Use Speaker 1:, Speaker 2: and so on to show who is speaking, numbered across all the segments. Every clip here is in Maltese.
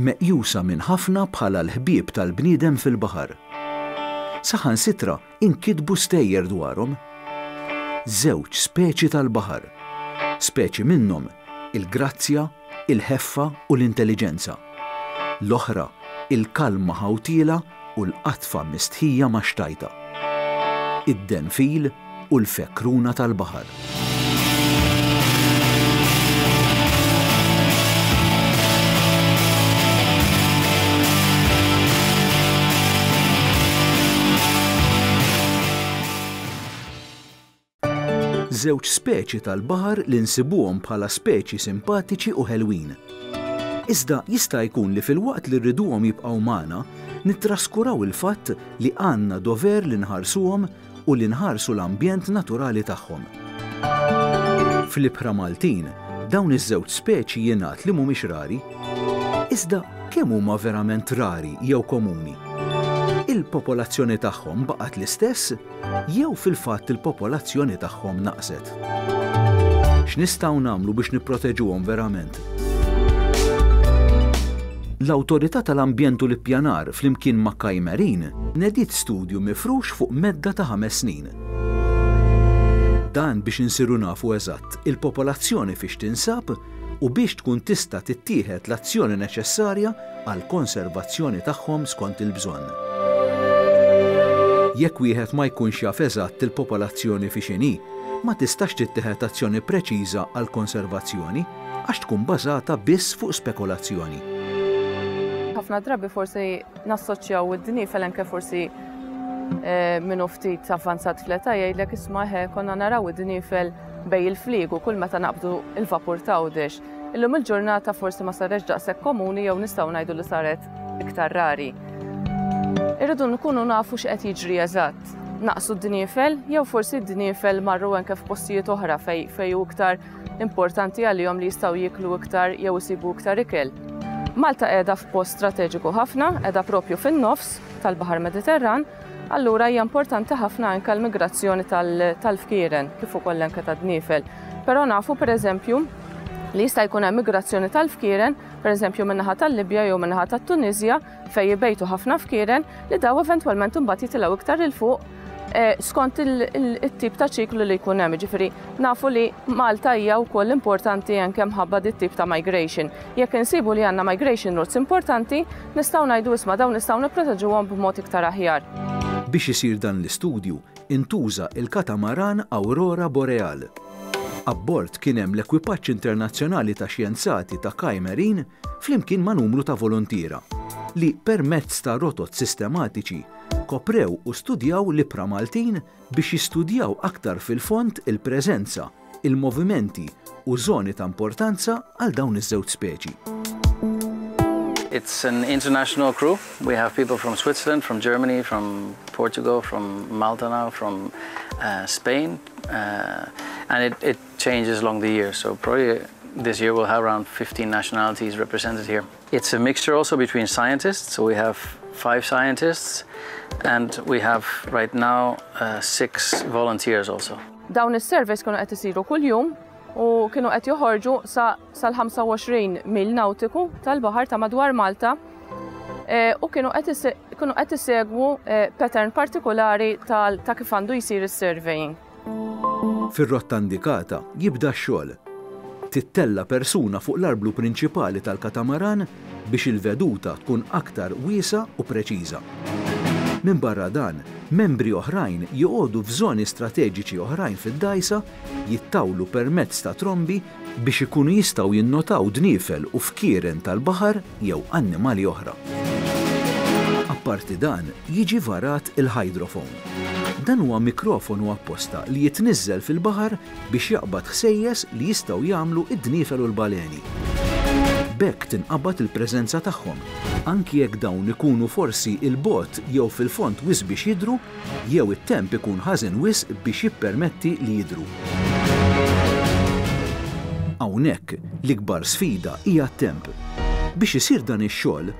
Speaker 1: Meqjusa minn ħafna bħala l-ħbieb tal-bniedem fil-baħar. Saħansitra inkitbu stejjer dwarhom. Żewġ speċi tal-baħar. Speċi minnhom, il-grazzja, il-ħeffa u l-intelliġenza. L-oħra, il-kalma ħawtiela u l-qatfa mistħija ma' xtajta, id-denfil u l-fekruna tal-baħar. Żewġ speċi tal-baħar li nsibuhom bħala speċi simpatiċi u ħelwin. Iżda jista' jkun li filwaqt li rriduhom jibqgħu magħna, nittraskuraw il-fatt li għandna dover li nħarsuhom u li nħarsu l-ambjent naturali tagħhom. Fl-ibħra Maltin, dawn iż-żewġ speċi jingħad li mhumiex rari. Iżda kemm huma verament rari jew komuni? Il-popolazzjoni tagħhom baqgħet l-istess? Jew fil-fatt il-popolazzjoni tagħhom naqset? X'nistgħu nagħmlu biex nipproteġuhom verament? L-Awtorità tal-Ambjent u l-Ippjanar flimkien ma' Kai Marine nediet studju mifrux fuq medda ta' ħames snin. Dan biex insiru nafu eżatt il-popolazzjoni fiex tinsab u biex tkun tista' tittieħed l-azzjoni neċessarja għall-konservazzjoni tagħhom skont il-bżonn. Jekk wieħed ma jkunx jaf eżatt il-popolazzjoni fiex inhi, ma tistax titteħed azzjoni preċiża għall-konservazzjoni għax tkun bażata biss fuq spekulazzjoni.
Speaker 2: Ħafna drabi forsi nassoċjaw id-dnif elenke forsi eh, minn ftit avvanzat fl-età jgħidlek isma' konna naraw id-dnifel bej il-fliegu kull meta naqbdu il-vapur tawdex. Illum il-ġurnata forsi ma saretx daqshekk komuni jew nistgħu ngħidu li saret iktar rari. Irridu nkunu nafu x'qed jiġri eżatt. Naqsu d-dniefel jew forsi d-dniefel marru anke f'postijiet oħra fej fej hu iktar importanti għalihom li jistgħu jieklu iktar jew isibu iktar ikel. Malta qiegħda f'post strateġiku ħafna, qiegħda propju fin-nofs tal-Baħar Mediterran, allura hija importanti ħafna anke l-migrazzjoni tal-fkieren kif ukoll anke tad-dniefel. Però nafu pereżempju li jista' jkun hemm migrazzjoni tal-fkieren, pereżempju min-naħa tal-Libja jew min-naħa tat-Tunisja fejn jibejtu ħafna fkieren li daw eventwalment imbagħad jitilgħu iktar il fuq eh, skont it-tip ta' ċiklu li jkun hemm, ġifieri nafu li Malta hija wkoll importanti anke mħabba dit tip ta' migration. Jekk insibu li għandna migration routes importanti, nistgħu ngħidu isma' dawn nistgħu nipproteġuhom b'mod iktar aħjar.
Speaker 1: Biex isir dan l-istudju, intuża l-katamaran Aurora Boreal. Abbord kien hemm l-ekwipaġġ internazzjonali ta' xjenzati ta' Kai Marine flimkien ma' numru ta' voluntiera, li permezz ta' rotot sistematiċi koprew u studjaw l-ibħra Maltin biex jistudjaw aktar fil-fond il-preżenza il-movimenti u żoni ta' importanza għal dawn iż-żewġ speċi.
Speaker 3: It's an international crew. We have people from Switzerland, from Germany, from Portugal, from Malta now, from uh, Spain. Uh, and it, it changes along the year. So probably this year we'll have around 15 nationalities represented here. It's a mixture also between scientists. So we have five scientists and we have right now uh, six volunteers also.
Speaker 2: Dawn is-surveys kienu qed isiru kuljum u kienu qed joħorġu sa sal-25 mil nawtiku tal-baħar ta' madwar Malta e, u kienu qed isegwu e, pattern partikolari ta' kif għandu jsir is-surveying.
Speaker 1: Fir-rotta indikata jibda x-xogħol. Tittella persuna fuq l-arblu prinċipali tal-katamaran biex il-veduta tkun aktar wiesgħa u preċiża. Minbarra dan, membri oħrajn joqogħdu f'żoni strateġiċi oħrajn fid-dgħajsa jittawlu permezz ta' trombi biex ikunu jistgħu jinnotaw dniefel u fkieren tal-baħar jew annimali oħra. Apparti dan, jiġi varat il-hydrophone. Dan huwa mikrofonu apposta li jitniżżel fil-baħar biex jaqbad ħsejjes li jistgħu jagħmlu d-dniefer u l-baleni. B'hekk tinqabad il-preżenza tagħhom, anki jekk dawn ikunu forsi 'l bogħod jew fil-fond wisq biex jidhru jew it-temp ikun ħażin wisq biex jippermetti li jidhru. Hawnhekk, l-ikbar sfida hija t-temp. Biex isir dan ix-xogħol,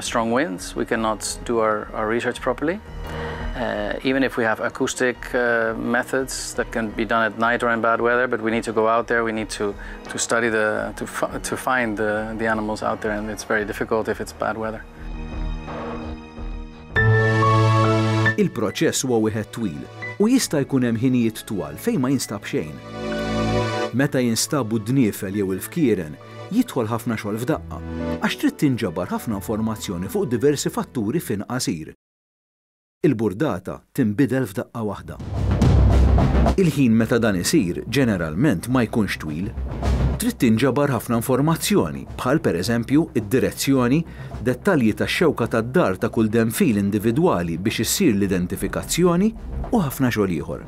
Speaker 3: strong winds we cannot do our our research properly uh, even if we have acoustic uh, methods that can be done at night or in bad weather but we need to go out there we need to to study the to to find the the animals out there and it's very difficult if it's bad weather
Speaker 1: Il-proċess huwa wieħed twil u jista' jkun hemm ħinijiet twal fejn ma jinstab xejn. Meta jinstabu d-dniefel jew il-fkieren, Jidħol ħafna xogħol f'daqqa, għax trid tinġabar ħafna informazzjoni fuq diversi fatturi f'ħin qasir. Il-burdata tinbidel f'daqqa waħda. Il-ħin meta dan isir ġeneralment ma jkunx twil. Trid tinġabar ħafna informazzjoni, bħal pereżempju, id-direzzjoni, dettalji tax-xewka tad-dar ta' kull denfil individwali biex issir l-identifikazzjoni, u ħafna xogħol ieħor.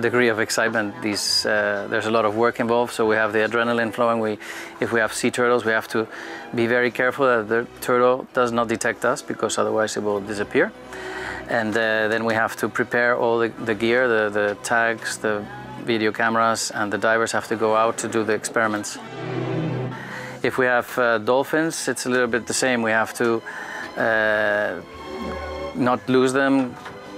Speaker 3: degree of excitement. These uh, there's a lot of work involved, so we have the adrenaline flowing. We, if we have sea turtles, we have to be very careful that the turtle does not detect us because otherwise it will disappear. And uh, then we have to prepare all the, the gear, the, the tags, the video cameras, and the divers have to go out to do the experiments. If we have uh, dolphins, it's a little bit the same. We have to uh, not lose them,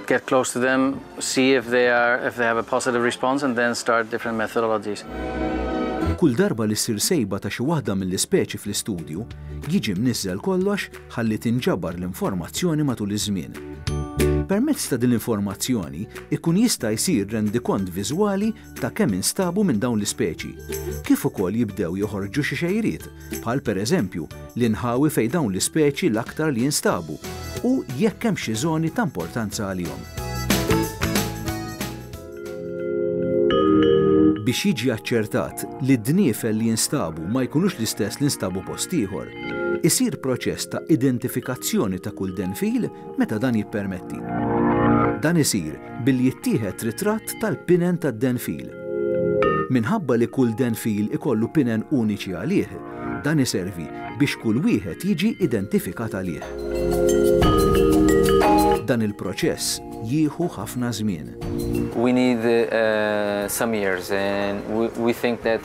Speaker 3: Get close to them, see if they are, if they have a positive response and then start different methodologies.
Speaker 1: Kull darba li ssir sejba ta' xi waħda mill-ispeċi fl-istudju, jiġi mniżżel kollox ħalli tinġabar l-informazzjoni matul iż-żmien. Permezz ta' din l-informazzjoni, ikun jista' jsir rendikont viżwali ta' kemm instabu minn dawn l-ispeċi, kif ukoll jibdew joħorġu xi xejriet, bħal pereżempju, l-inħawi fejn dawn l-ispeċi l-aktar li jinstabu u jekk hemm xi żoni ta' importanza għalihom. Biex jiġi aċċertat li d-dniefel li jinstabu ma jkunux l-istess li nstabu post ieħor, isir proċess ta' identifikazzjoni ta' kull denfil meta dan jippermetti. Dan isir billi jittieħed ritratt tal-pinen tad-denfil. Minħabba li kull denfil ikollu pinen uniċi għalih, dan iservi biex kull wieħed jiġi identifikat għalih. Dan il-proċess jieħu ħafna żmien.
Speaker 4: We need uh, some years and we, we think that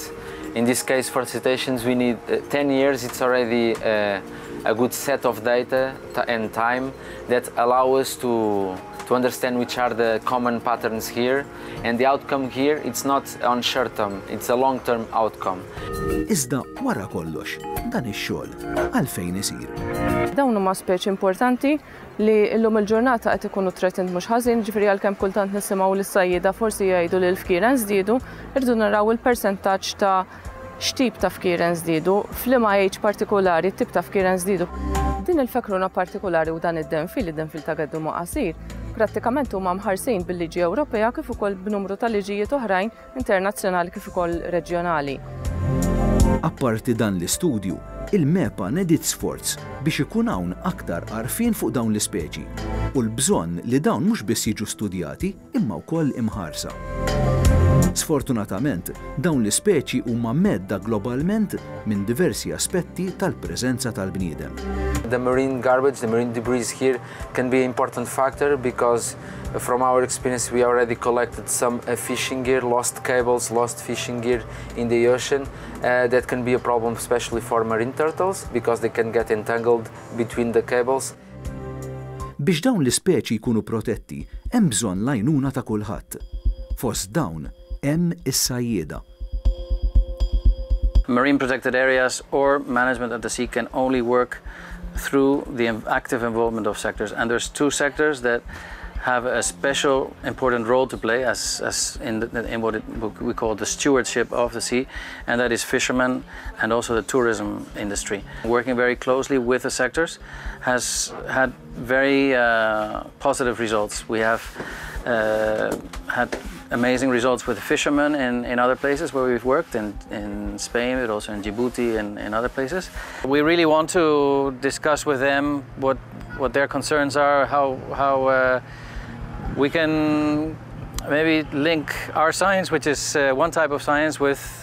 Speaker 4: in this case for cetaceans we need uh, 10 years it's already uh, a good set of data and time that allow us to to understand which are the common patterns here and the outcome here it's not on short term, it's a long term outcome.
Speaker 1: Iżda wara kollox, dan ix-xogħol għalfejn isir?
Speaker 2: Dawn huma speċi importanti li llum il-ġurnata qed ikunu threatened mhux ħażin, ġifieri għalkemm kultant nisimgħu lis-sajjieda forsi jgħidu li l-fkieren żdiedu, irdu naraw il-persentaġġ ta' X'tip ta' fkieren żdiedu? F'liema age partikulari t-tip ta' fkieren żdiedu? Din il-fekruna partikulari u dan id-denfil, id-denfil ta' geddu ma' qasir, prattikament huma mħarsin bil-liġi Ewropea kif ukoll b'numru ta' liġijiet oħrajn internazzjonali kif ukoll reġjonali.
Speaker 1: Apparti dan l-istudju, il-MEPA nediet sforz biex ikun hawn aktar għarfien fuq dawn l-ispeċi u l-bżonn li dawn mhux biss jiġu studjati, imma wkoll imħarsa. Sfortunatament, dawn l-ispeċi huma mhedda globalment minn diversi aspetti tal-preżenza tal-bniedem.
Speaker 4: The marine garbage, the marine debris here can be an important factor because from our experience we already collected some uh, fishing gear, lost cables, lost fishing gear in the ocean. Uh, that can be a problem especially for marine turtles because they can get entangled between the cables.
Speaker 1: Biex dawn l-ispeċi jkunu protetti hemm bżonn l-għajnuna ta' kulħadd. Fost dawn hemm is-sajjieda.
Speaker 3: Marine protected areas or management at the sea can only work through the active involvement of sectors and there's two sectors that have a special important role to play as as in the, in what, it, what we call the stewardship of the sea and that is fishermen and also the tourism industry working very closely with the sectors has had very uh, positive results. We have uh, had amazing results with fishermen in, in other places where we've worked, in, in Spain, but also in Djibouti and in other places. We really want to discuss with them what, what their concerns are, how, how uh, we can maybe link our science, which is uh, one type of science, with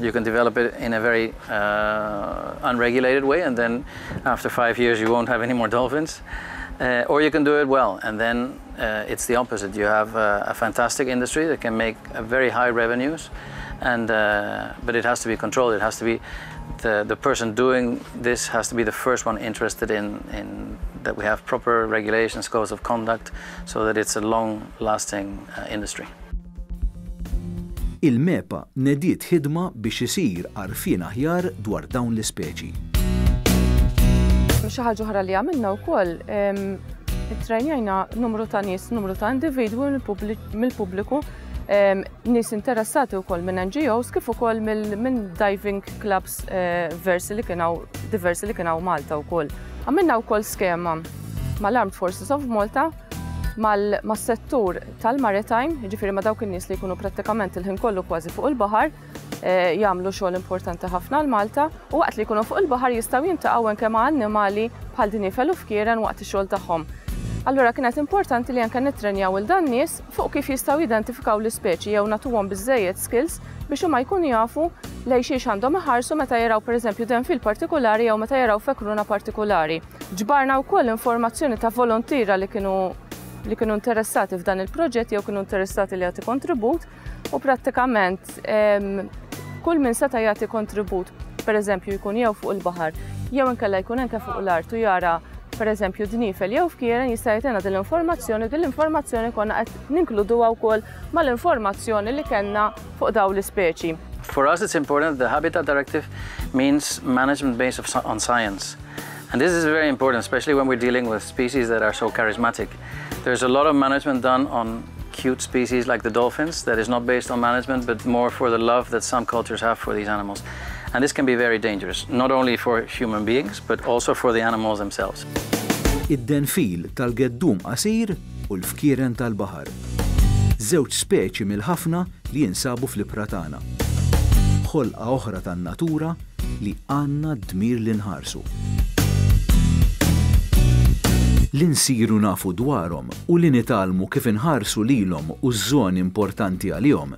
Speaker 3: You can develop it in a very uh, unregulated way and then after five years you won't have any more dolphins. Uh, or you can do it well and then uh, it's the opposite. You have uh, a fantastic industry that can make uh, very high revenues and uh, but it has to be controlled. It has to be the, the person doing this has to be the first one interested in, in that we have proper regulations, codes of conduct, so that it's a long-lasting uh, industry.
Speaker 1: Il-MEPA nediet ħidma biex isir għarfien aħjar dwar dawn l-ispeċi.
Speaker 2: Xi ħaġa oħra li għamilna wkoll trajnjajna numru ta' nies, numru ta' individwi mill-pubbliku nies interessati wkoll minn NGOs kif ukoll minn diving clubs eh, versi li kienaw diversi li kienaw Malta wkoll. Għamilna wkoll skema mal-Armed Forces of Malta mas-settur tal-maritime, jiġifieri ma' dawk in-nies li jkunu prattikament il-ħin kollu kważi fuq il-baħar, eh, jagħmlu xogħol importanti ħafna għal Malta u waqt li jkunu fuq il-baħar jistgħu jintaqgħu anke ma' annimali bħal din u fkieren waqt ix-xogħol tagħhom. Allura kienet importanti li anke nittrenjaw il dan nies fuq kif jistgħu jidentifikaw l-ispeċi jew nagħtuhom biżejjed skills biex huma jkunu jafu lejn xiex għandhom iħarsu meta jaraw pereżempju denfil partikolari jew meta jaraw fekruna partikolari. Ġbarna wkoll informazzjoni ta' volontira li kienu li kienu interessati f'dan il-proġett jew kienu interessati li jagħti kontribut u prattikament kull min seta' jagħti kontribut, per eżempju, jkun jew fuq il-baħar, jew inkella jkun anke fuq l-art u jara per eżempju dnifel jew fkieren jista' jtina din l-informazzjoni, din l-informazzjoni konna qed ninkluduha wkoll mal-informazzjoni li kellna fuq daw l-ispeċi.
Speaker 3: For us it's important that the Habitat Directive means management based on science. And this is very important, especially when we're dealing with species that are so charismatic. There is a lot of management done on cute species like the dolphins that is not based on management but more for the love that some cultures have for these animals. And this can be very dangerous, not only for human beings but also for the animals themselves.
Speaker 1: Id-denfil tal-geddum qasir u l-fkieren tal-baħar. Żewġ speċi mill-ħafna li jinsabu fl-ibħra tagħna. Ħolqa oħra tan-natura li għandna d-dmir li nħarsu, li nsiru nafu dwarhom u li nitgħallmu kif inħarsu lilhom u ż-żoni importanti għalihom,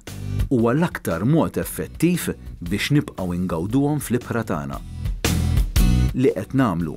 Speaker 1: huwa l-aktar mod effettiv biex nibqgħu ngawduhom fl-ibħra tagħna. Li qed nagħmlu